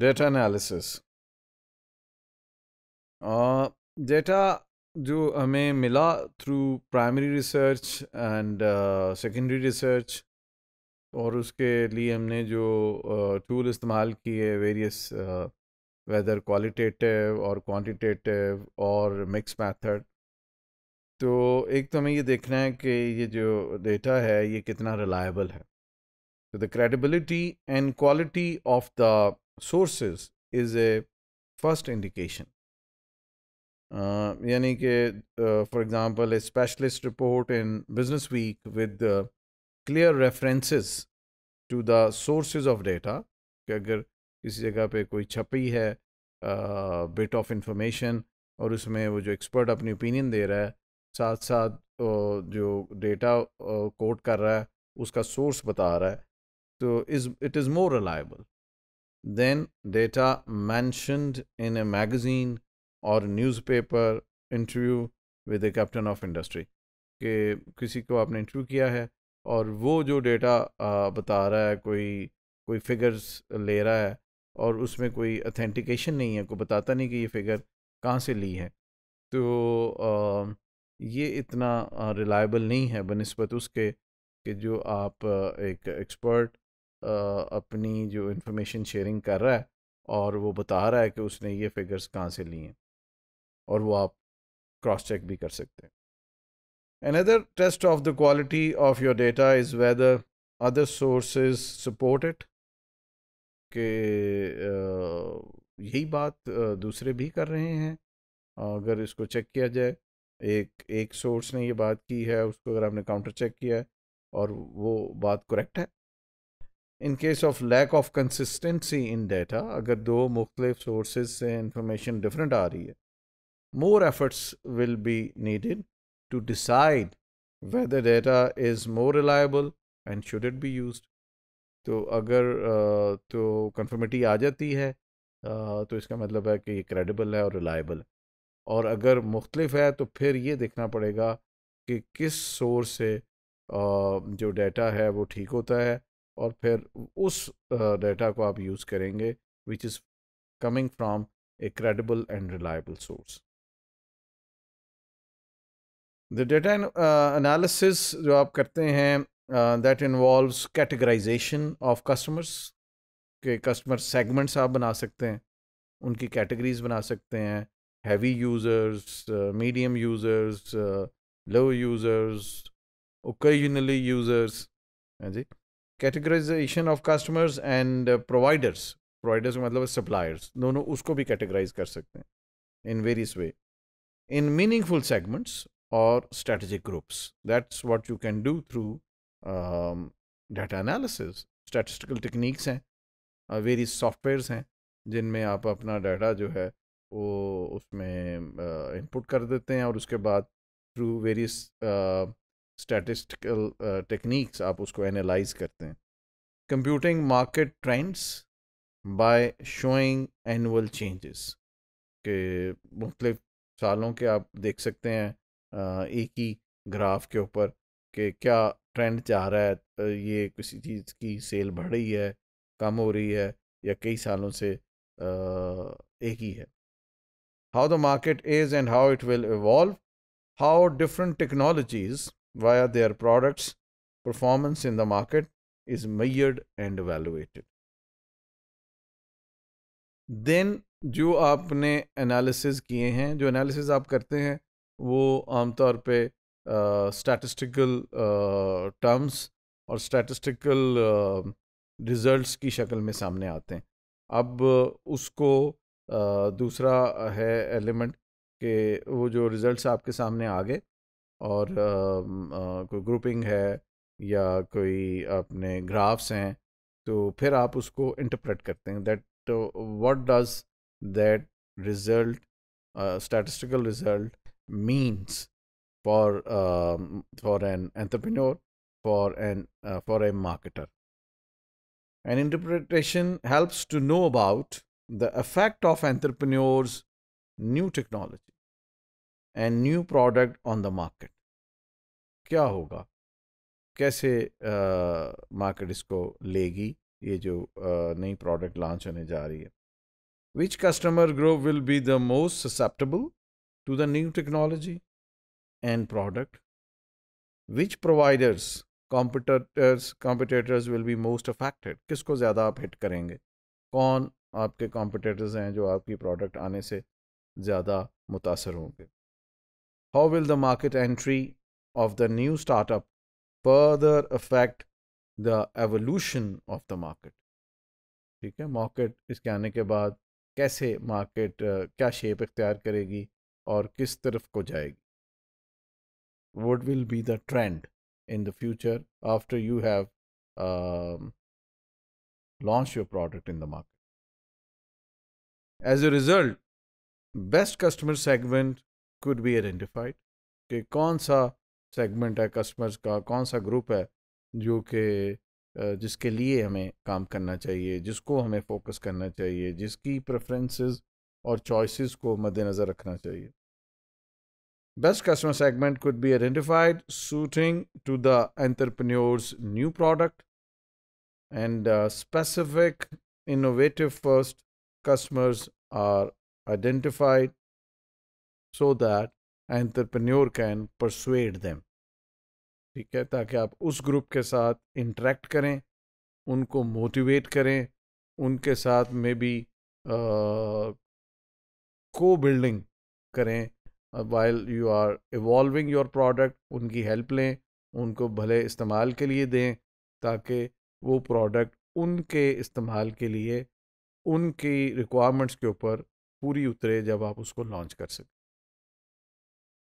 Data analysis data जो हमें मिला through primary research and secondary research और उसके लिए हमने जो टूल uh, इस्तेमाल किए वेरियस वेदर क्वालिटेटिव और क्वांटिटेटिव और मिक्स मेथड तो एक तो हमें ये देखना है कि ये जो डेटा है ये कितना रिलायबल है. तो the credibility and quality of the sources is a first indication यानी कि for example a specialist report in Business Week with clear references to the sources of data कि अगर किसी जगह पे कोई छपी है बिट ऑफ़ इंफॉर्मेशन और उसमें वो जो एक्सपर्ट अपनी ओपिनियन दे रहा है साथ साथ जो डेटा कोट कर रहा है उसका सोर्स बता रहा है तो is it is more reliable than data mentioned in a magazine और newspaper interview with a captain of industry कि किसी को आपने इंटरव्यू किया है और वो जो डेटा बता रहा है कोई कोई फिगर्स ले रहा है और उसमें कोई अथेंटिकेशन नहीं है कोई बताता नहीं कि ये फिगर कहाँ से ली है। तो आ, ये इतना रिलायबल नहीं है बनस्बत उसके कि जो आप एक एक्सपर्ट अपनी जो इंफॉर्मेशन शेयरिंग कर रहा है और वो बता रहा है कि उसने ये फिगर्स कहाँ से लिए हैं और वो आप क्रॉस चेक भी कर सकते हैं Another test of the quality of your data is whether other sources support it. कि यही बात दूसरे भी कर रहे हैं अगर इसको चेक किया जाए, एक एक सोर्स ने ये बात की है, उसको अगर आपने काउंटर चेक किया है और वो बात करेक्ट है in case of lack of consistency in data अगर दो मुख्तलिफ़ सोर्सेज से इंफॉर्मेशन डिफरेंट आ रही है more efforts will be needed to decide whether data is more reliable and should it be use तो अगर तो कन्फर्मिटी आ जाती है तो इसका मतलब है कि ये क्रेडिबल है और रिलायबल है। और अगर मुख्तलिफ़ है तो फिर ये देखना पड़ेगा कि किस सोर्स से जो डेटा है वो ठीक होता है और फिर उस डाटा को आप यूज़ करेंगे which is coming from a credible and reliable source the data analysis जो आप करते हैं that involves categorisation of customers के कस्टमर सेगमेंट्स आप बना सकते हैं, उनकी कैटेगरीज बना सकते हैं heavy users medium users low users occasionally users users. Ji categorisation of customers and providers providers मतलब सप्लायर्स दोनों उसको भी कैटेगराइज कर सकते हैं in various way in meaningful segments और strategic groups that's what you can do through data analysis statistical techniques हैं various uh, softwares हैं जिनमें आप अपना डाटा जो है वो उसमें इनपुट कर देते हैं और उसके बाद थ्रू वेरियस स्टैटिस्टिकल टेक्निक्स आप उसको एनालाइज करते हैं। Computing market trends by showing annual changes के मुख्तलिफ़ सालों के आप देख सकते हैं एक ही ग्राफ के ऊपर कि क्या ट्रेंड जा रहा है ये किसी चीज़ की सेल बढ़ रही है, कम हो रही है या कई सालों से एक ही है। How the market is and how it will evolve how different technologies via their products, performance in the market is measured and evaluated. Then जो आपने एनालिसिस किए हैं, जो एनालिसिस आप करते हैं, वो आमतौर पे स्टैटिस्टिकल टर्म्स और स्टैटिस्टिकल रिजल्ट्स की शक्ल में सामने आते हैं अब उसको दूसरा है एलिमेंट कि वो जो रिज़ल्ट्स आपके सामने आ गए और कोई ग्रुपिंग है या कोई अपने ग्राफ्स हैं तो फिर आप उसको इंटरप्रेट करते हैं that what does that result statistical result means for for an entrepreneur, for an for a marketer. An interpretation helps to know about the effect of entrepreneurs new technology and new product on the market क्या होगा? कैसे market uh, इसको लेगी? ये जो uh, नई product launch होने जा रही है। Which customer grow will be the most susceptible to the new technology and product which providers competitors competitors will be most affected किस को ज़्यादा आप हिट करेंगे? कौन आपके कॉम्पिटेटर्स हैं जो आपकी प्रोडक्ट आने से ज़्यादा मुतासर होंगे? how will the market entry of the new startup further affect the evolution of the market ठीक है मार्केट इसके आने के बाद कैसे मार्केट क्या शेप इख्तियार करेगी और किस तरफ को जाएगी what will be the trend in the future after you have um, launched your product in the market. As a result, best customer segment could be identified कि कौन सा सेगमेंट है कस्टमर्स का, कौन सा ग्रुप है जो कि जिसके लिए हमें काम करना चाहिए, जिसको हमें फोकस करना चाहिए, जिसकी प्रेफरेंसेस और चॉइसेस को मद्देनज़र रखना चाहिए। Best customer segment could be identified suiting to the entrepreneurs new product and specific innovative first customers are identified so that entrepreneur can persuade them, ठीक है? ताकि आप उस ग्रुप के साथ इंटरेक्ट करें, उनको मोटिवेट करें, उनके साथ में भी को बिल्डिंग करें while you are evolving your product उनकी हेल्प लें, उनको भले इस्तेमाल के लिए दें, ताकि वो प्रोडक्ट उनके इस्तेमाल के लिए, उनकी रिक्वायरमेंट्स के ऊपर पूरी उतरे जब आप उसको लॉन्च कर सकें।